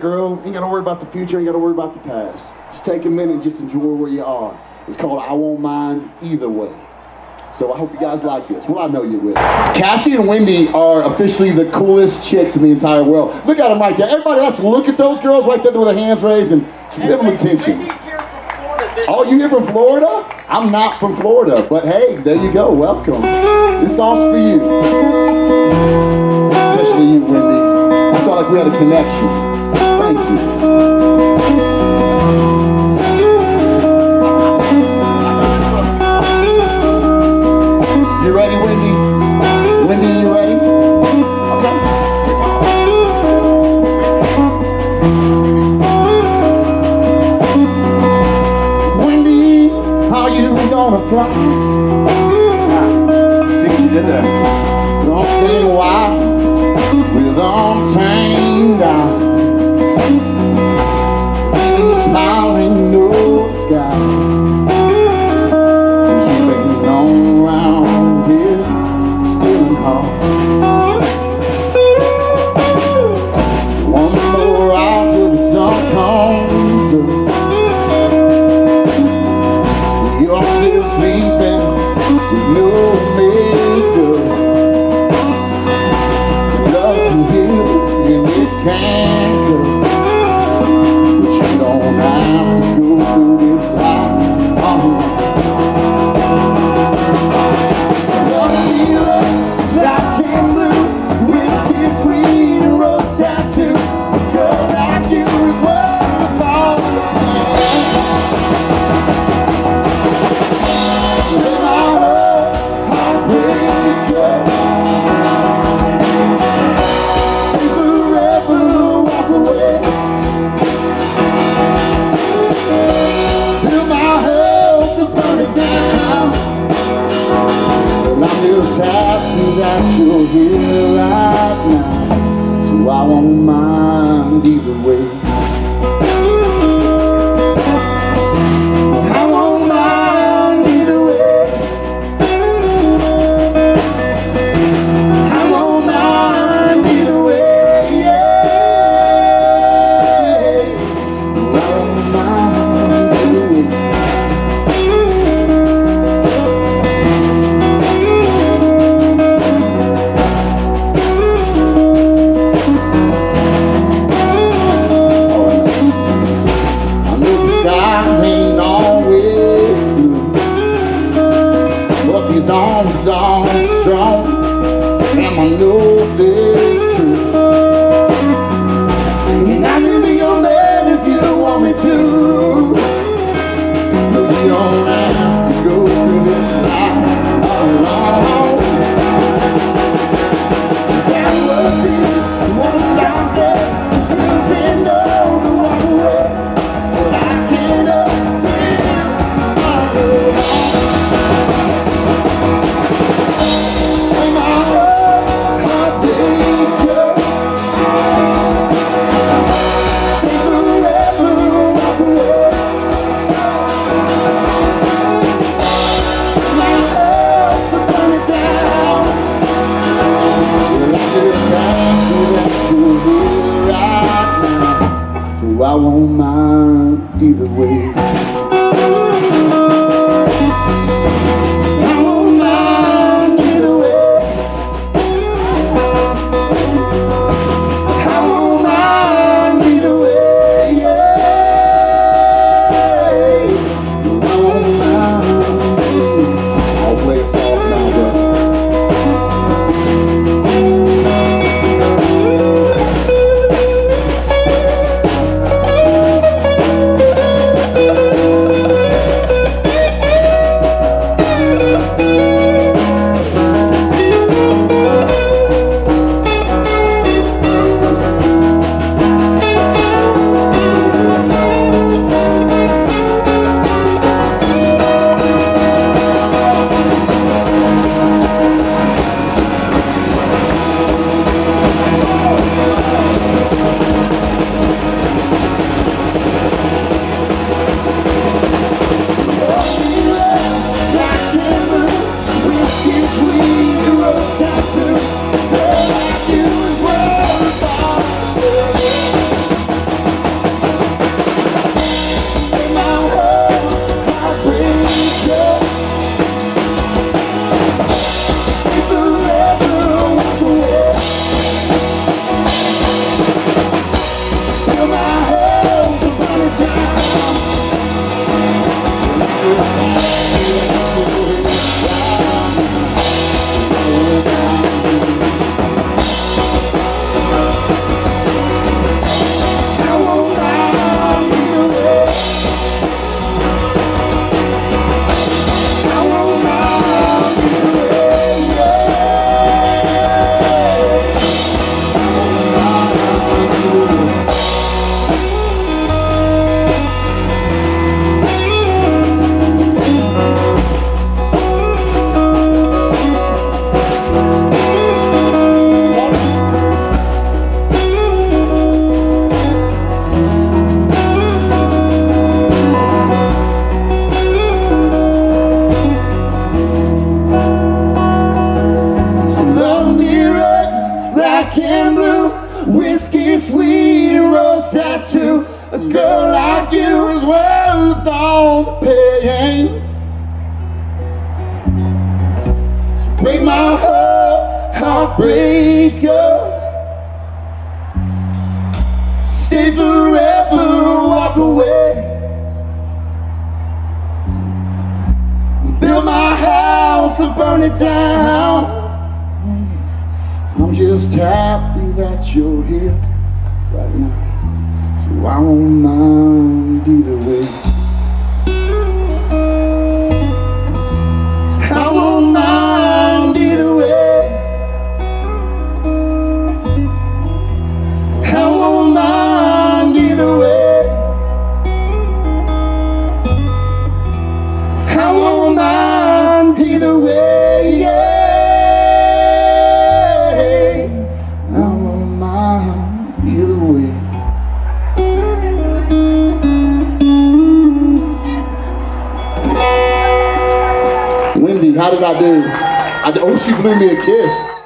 girl, ain't gotta worry about the future, ain't gotta worry about the past. Just take a minute and just enjoy where you are. It's called I Won't Mind Either Way. So I hope you guys like this. Well, I know you will. Cassie and Wendy are officially the coolest chicks in the entire world. Look at them right there. Everybody else, look at those girls right there with their hands raised and give them attention. Oh, you here from Florida? I'm not from Florida, but hey, there you go. Welcome. This song's for you. Especially you, Wendy. I felt like we had a connection. Thank you. You ready, Wendy? Wendy, you ready? Okay. Wendy, how you gonna fly? See what you did there. Don't stay a while with untamed stealing here right now. So I won't mind either way. These arms are strong, and I know this now. A girl like you is worth all the pain. So break my heart, heartbreaker. Stay forever, walk away. Build my house and burn it down. I'm just happy that you're here did I do? I, oh, she blew me a kiss.